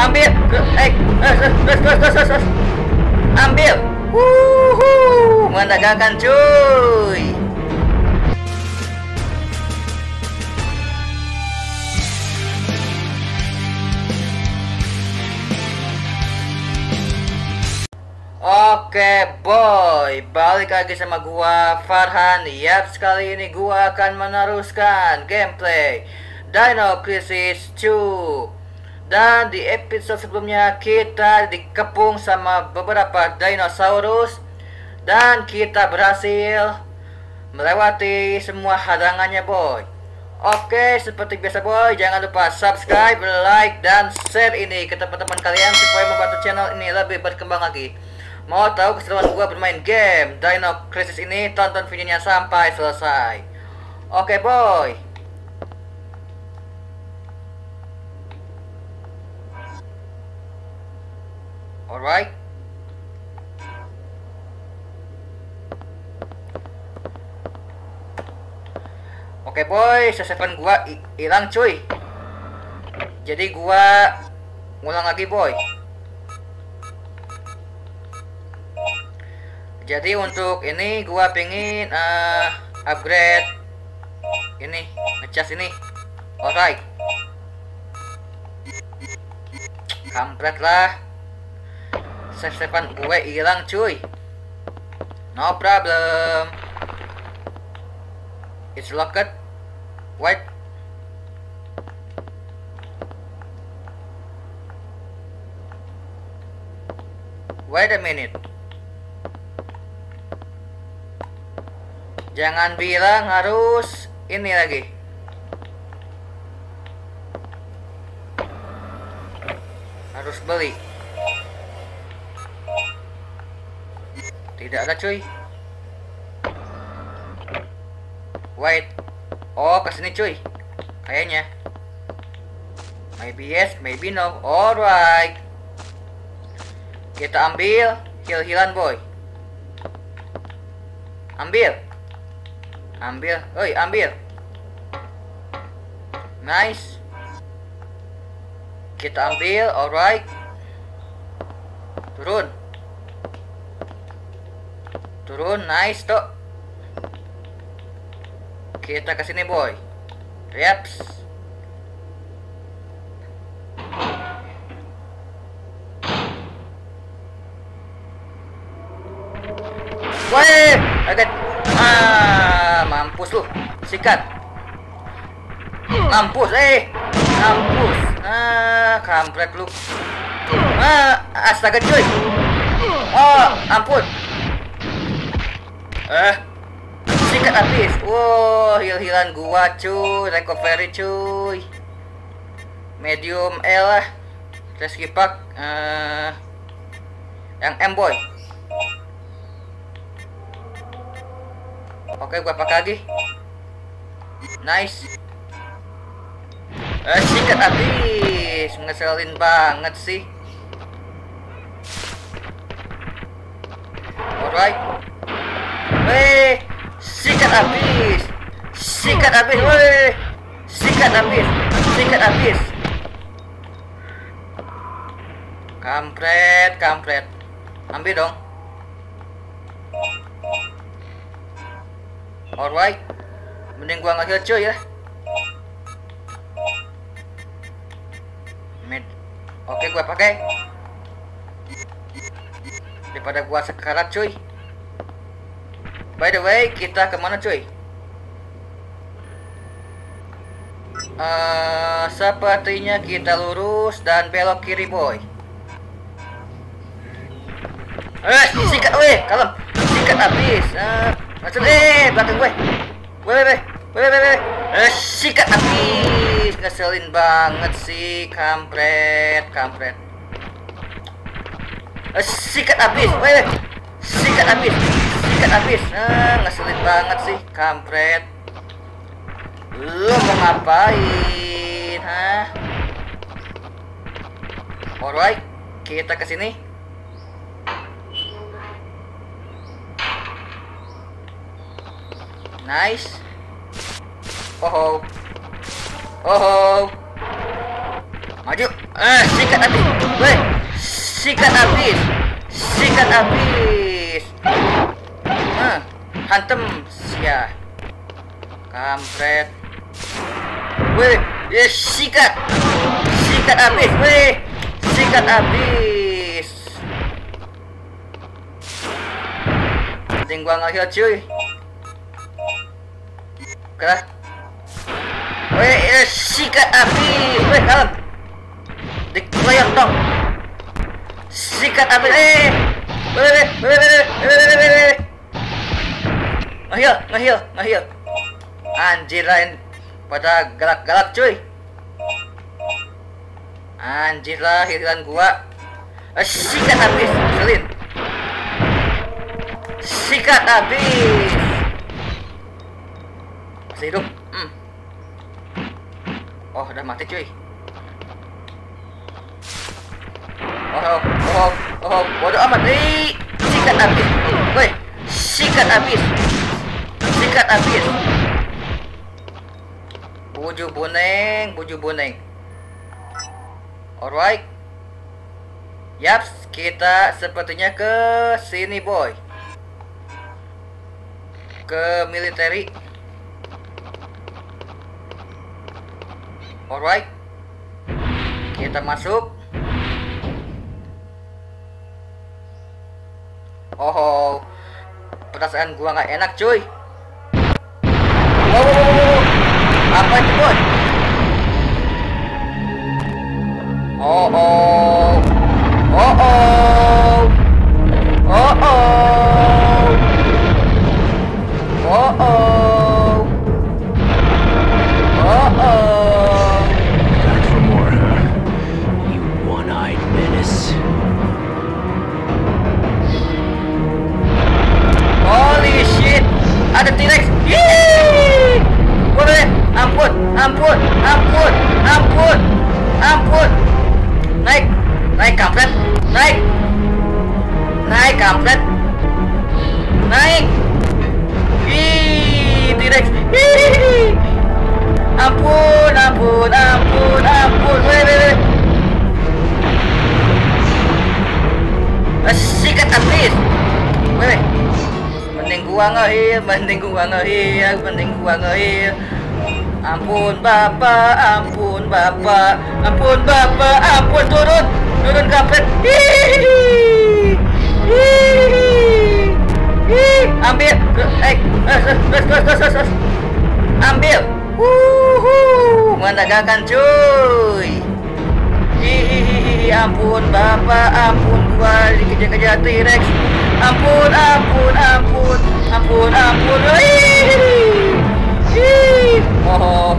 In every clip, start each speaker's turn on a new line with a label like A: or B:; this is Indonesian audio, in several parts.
A: ambil. Eh terus terus terus terus ambil. Wuhu, menegangkan cuy. Oke boy, balik lagi sama gua Farhan. Yap, sekali ini gua akan meneruskan gameplay Dino Crisis 2 Dan di episode sebelumnya kita dikepung sama beberapa dinosaurus Dan kita berhasil melewati semua hadangannya boy Oke, seperti biasa boy, jangan lupa subscribe, like, dan share ini ke teman-teman kalian supaya membantu channel ini lebih berkembang lagi. Mau tahu keseruan gua bermain game Dino Crisis ini? Tonton videonya sampai selesai. Oke boy. Alright. Oke boy, sasaran gua hilang cuy. Jadi gua ngulang lagi boy. Jadi untuk ini gua pengen uh, upgrade ini ngecas ini. Alright. Kampret lah. Save-savean gue hilang cuy. No problem. It's locked. Wait. Wait a minute. Jangan bilang harus ini lagi. Harus beli. Tidak ada cuy. Wait. Oh, ke sini cuy. Kayaknya. Maybe yes, maybe no. Alright. Kita ambil heal-healan boy. Ambil. Ambil. Oi, ambil. Nice. Kita ambil, alright. Turun. Turun, nice tuh. Kita ke sini, boy. Yaps. Weh, agak ah, mampus lu. Sikat. Mampus, eh. Mampus. Ah, kampret lu. Ah, astaga cuy. Oh, ampun. Eh, sikat habis. Wow, hil-hilan gua cuy, recovery cuy. Medium L lah. Rescue pack uh, yang M boy. Oke, gua pakai lagi. Nice. Eh, sikat habis. Ngeselin banget sih. Alright. Weh, sikat habis. Sikat habis, weh. Sikat habis. Sikat habis. Kampret, kampret. Ambil dong. Alright. Mending gua nggak cuy ya. Med. Oke, gua pakai. Daripada gua sekarat cuy. By the way, kita ke mana cuy? Uh, sepertinya kita lurus dan belok kiri boy. Eh, sikat weh, kalem. Sikat habis. Uh, Maksud eh belakang gue. Weh weh weh weh weh. Eh sikat habis. Ngeselin banget sih kampret, kampret. Eh sikat habis. Weh weh. Sikat habis. Sikat habis. Ah, ngeselin banget sih kampret. Lu mau ngapain, hah? Alright, kita ke sini. Nice. Oh oh. Maju. Eh, sikat habis. Weh, sikat habis. Sikat habis. Eh, hantem sia. Kampret. Weh, ya sikat. Sikat habis, weh. Sikat habis. Penting gua ngehil cuy. Oke. Weh, ya sikat habis. Weh, kalem. Dikeroyok dong. Sikat habis. Eh. Weh, weh, weh, weh, weh, weh, weh, weh. Ngehil, ngehil, ngehil. Anjir lain pada galak-galak cuy. Anjir lah hiliran gua. Eh, sikat habis, selin. Sikat habis. Masih hidup. Hmm. Oh, udah mati cuy. Oh, oh, oh, oh, bodoh amat. Eh, sikat habis. Woi, sikat habis. Sikat habis. Buju buneng, buju buneng. Alright. Yaps, kita sepertinya ke sini boy. Ke military. Alright. Kita masuk. Oh, perasaan gua nggak enak cuy. Wow, wow, wow, wow. Apa itu boy? Oh oh. Gua ngehil, mending gua ngehil, mending gua ngehil. Ampun bapak, ampun bapak, ampun bapak, ampun turun, turun kampret. Ambil, eh, terus, terus, terus. Ambil. Wuhu, menegakkan cuy. Hihihi, ampun bapak, ampun gua dikejar-kejar T-Rex. Ampun, ampun, ampun, ampun, ampun. Hihihi. Oh.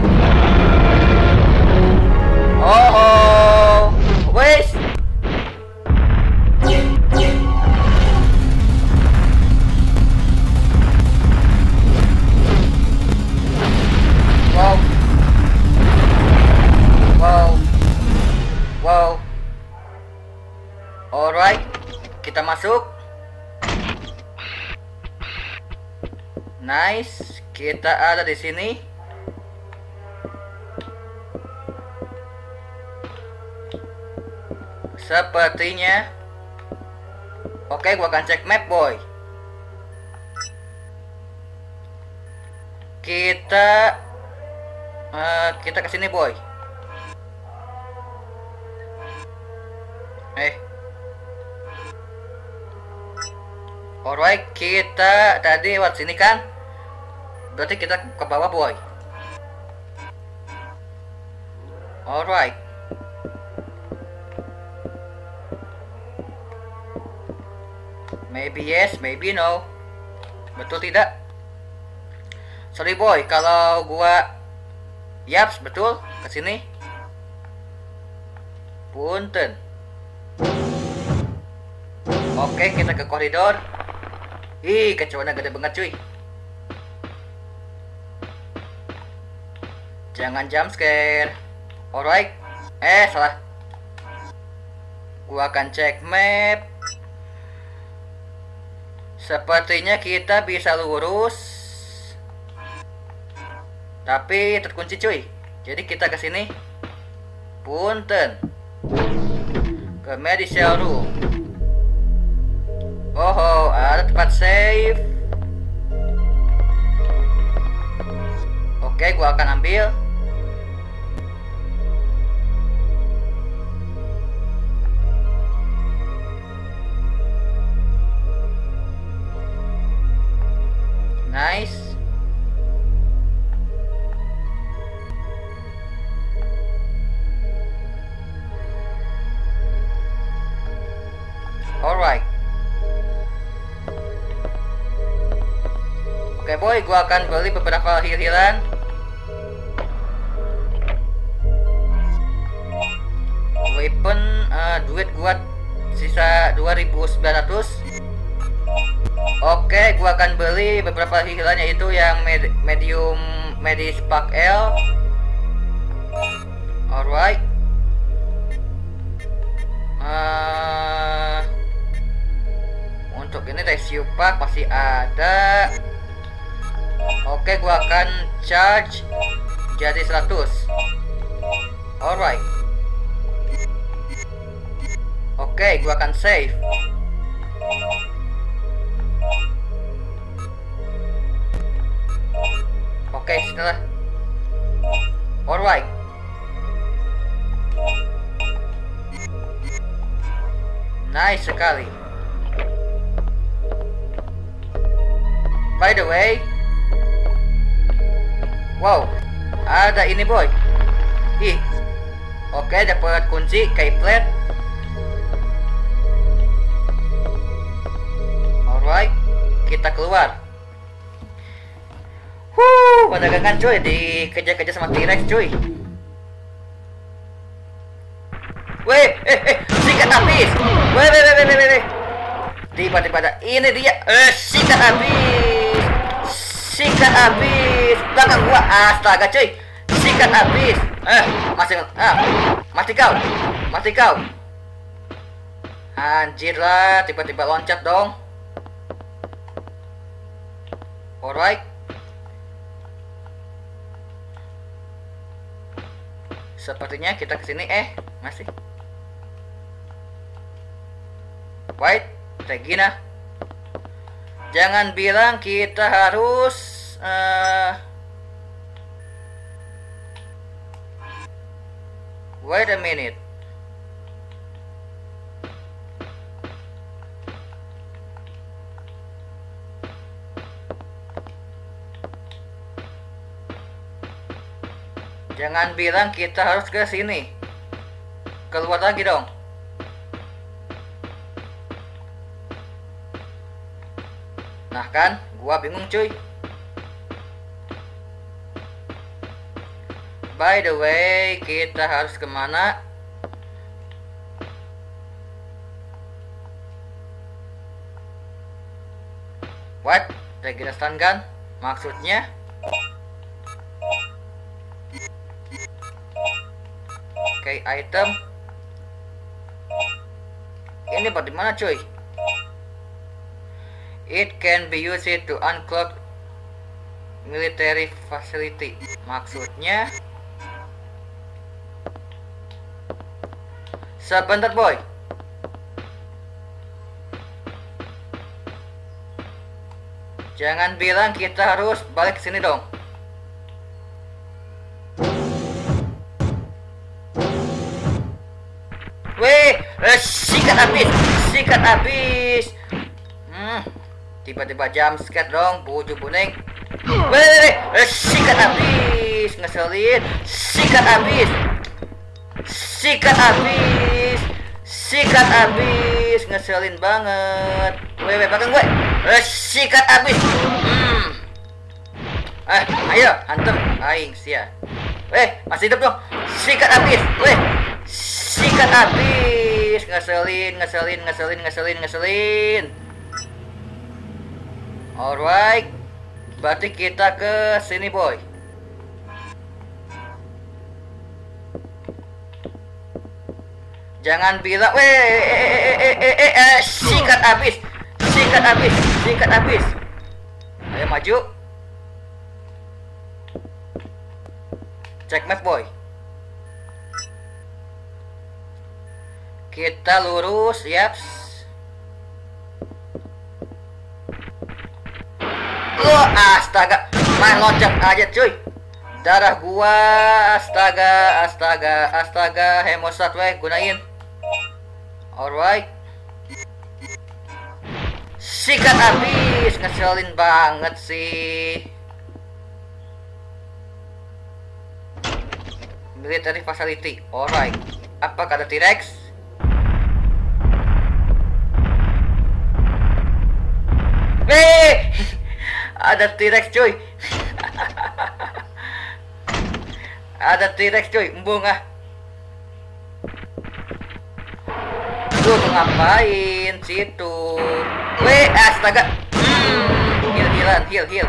A: Oh. Oh. Wes. Wow. Wow. Wow. Alright, kita masuk. Nice, kita ada di sini. Sepertinya. Oke, gua akan cek map, boy. Kita eh, kita ke sini, boy. Eh. Alright, kita tadi lewat sini kan? Berarti kita ke bawah, boy. Alright. Maybe yes, maybe no. Betul tidak? Sorry boy, kalau gua Yaps, betul, ke sini. Punten. Oke, kita ke koridor. Ih, kecoanya gede banget cuy. Jangan jump scare. Alright. Eh, salah. Gua akan cek map. Sepertinya kita bisa lurus. Tapi terkunci cuy. Jadi kita ke sini. Punten. Ke medicine room. Oh, ada tempat save. Oke, gua akan ambil. Nice. Alright. Oke boy, gua akan beli beberapa heal-healan. Weapon eh, duit gua sisa 2900. Oke, gua akan beli beberapa healan yaitu yang med- medium medis pack L. Alright. Eh, untuk ini rescue pack masih ada. Oke, gua akan charge jadi 100. Alright. Oke, gua akan save. Oke, setelah Alright. Nice sekali. By the way, wow, ada ini boy. Ih, oke dapat kunci keyplate. Alright, kita keluar. Huh, perdagangan cuy dikejar-kejar sama T-Rex cuy. Weh, eh, eh, sikat habis. Weh, weh, weh, weh, weh. Tiba-tiba ini dia. Eh, sikat habis. Sikat habis. Belakang gua astaga cuy. Sikat habis. Eh, masih ah, mati kau. Mati kau. Anjir lah, tiba-tiba loncat dong. Alright. Sepertinya kita ke sini eh masih. Wait, Regina. Jangan bilang kita harus eh Wait a minute. Jangan bilang kita harus ke sini. Keluar lagi dong. Nah kan, gua bingung cuy. By the way, kita harus ke mana? What? Stun gun? Maksudnya? Item. Ini bagaimana cuy? It can be used to unclog military facility. Maksudnya Sebentar boy. Jangan bilang kita harus balik sini dong. Sikat habis. Hmm, tiba-tiba jam skat dong, buju kuning. Weh, eh, sikat habis, ngeselin, sikat habis, sikat habis, sikat habis, ngeselin banget. Weh, weh, belakang gue, sikat habis. Hmm. Eh, ayo, hantem, aing sia. Weh, masih hidup dong, sikat habis, weh. Sikat habis, ngeselin, ngeselin, ngeselin, ngeselin, ngeselin. Alright, berarti kita ke sini boy. Jangan bilang, weh, eh, eh, eh, eh, eh, eh, sikat habis, sikat habis, sikat habis. Ayo maju. Cek map boy. Kita lurus, yaps. Oh, astaga. Main loncat aja, cuy. Darah gua, astaga, astaga, astaga, hemostat weh gunain. Alright. Sikat habis, ngeselin banget sih. Military facility, alright. Apa kata T-Rex? Eh, ada T-Rex cuy. ada T-Rex cuy, embung ah. Lu ngapain situ? Weh, astaga. Hmm, heal healan, heal heal.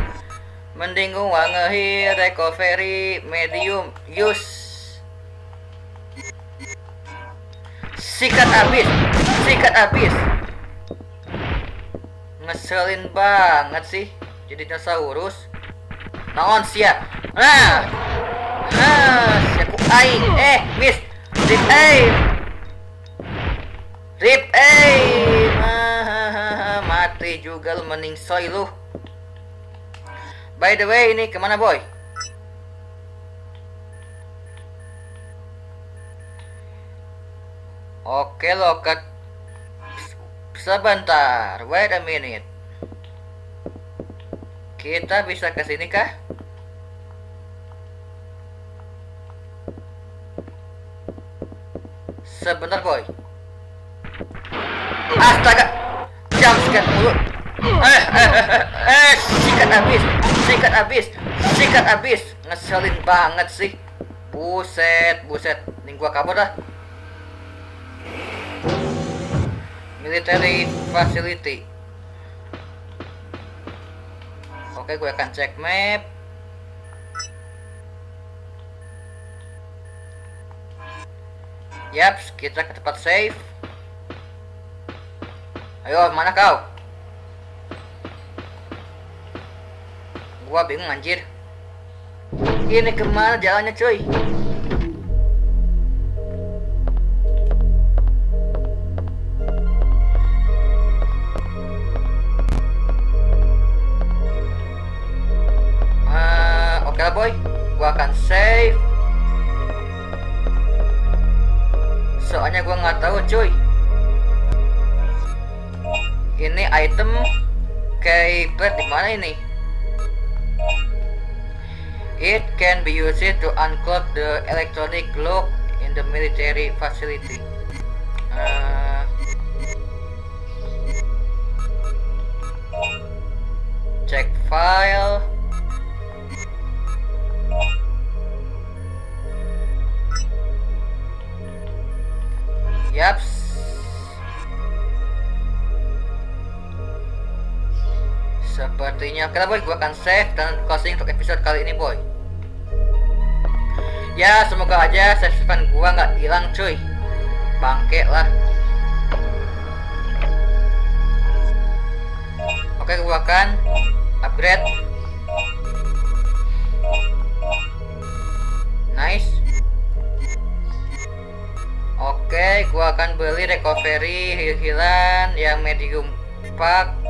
A: Mending gua nge-heal recovery medium use. Sikat abis, sikat abis. Ngeselin banget sih jadi dinosaurus. Naon sia? Nah. Nah, siaku aing. Eh, miss. Rip aim. Rip aim. Ah, mati juga lu mending soy lu. By the way, ini ke mana boy? Oke loket Sebentar, wait a minute. Kita bisa ke sini kah? Sebentar, boy. Astaga, jam sikat mulu. Eh, eh, eh, eh, sikat habis, sikat habis, sikat habis. Ngeselin banget sih. Buset, buset. Nih gua kabur dah. military facility oke gue akan cek map Yaps, kita ke tempat safe. Ayo, mana kau? Gua bingung anjir. Ini ke mana jalannya cuy? Gua akan save. Soalnya gua nggak tahu cuy. Ini item kayak di mana ini? It can be used to unclog the electronic lock in the military facility. Uh, check file Yaps. Sepertinya oke boy, gue akan save dan closing untuk episode kali ini boy. Ya semoga aja save gue nggak hilang cuy. Bangke lah. Oke gue akan upgrade. Recovery heal-healan yang medium pack.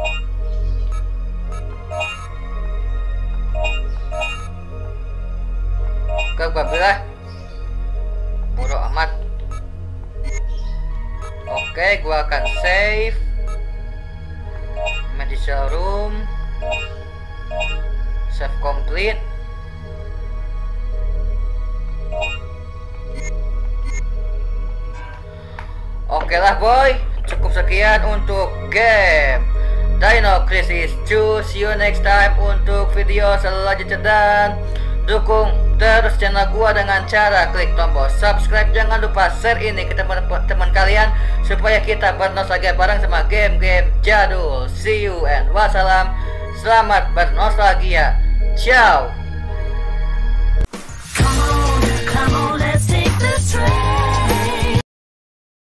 A: Oke lah boy, cukup sekian untuk game Dino Crisis 2. See you next time untuk video selanjutnya dan dukung terus channel gua dengan cara klik tombol subscribe. Jangan lupa share ini ke teman-teman kalian supaya kita bernostalgia bareng sama game-game jadul. See you and wassalam. Selamat bernostalgia. Ciao. Come on, come on, let's take the train.